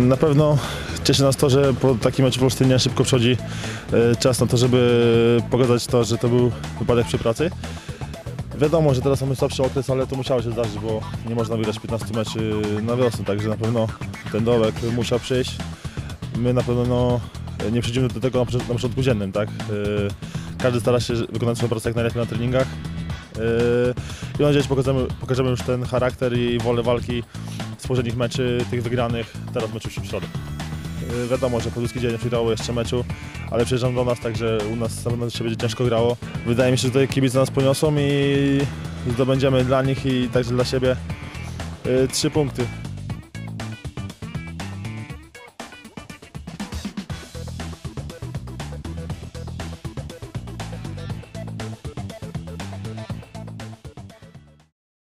Na pewno cieszy nas to, że po takim meczu w Olsztynie szybko przychodzi yy, czas na to, żeby pokazać to, że to był wypadek przy pracy. Wiadomo, że teraz mamy słabszy okres, ale to musiało się zdarzyć, bo nie można wygrać 15 meczy na wiosnę, także na pewno ten dołek musiał przyjść. My na pewno no, nie przyjdziemy do tego na, początku- na początku dziennym, tak? Yy, Każdy stara się wykonać swoją pracę jak najlepiej na treningach. Yy, I mam nadzieję, że pokażemy, pokażemy już ten charakter i wolę walki z poprzednich meczy, tych wygranych, teraz meczu w środę. Yy, Wiadomo, że Podolski dzień nie jeszcze meczu, ale przyjeżdżam do nas, także u nas na pewno się będzie ciężko grało. Wydaje mi się, że tutaj kibice nas poniosą i zdobędziemy dla nich i także dla siebie yy, trzy punkty.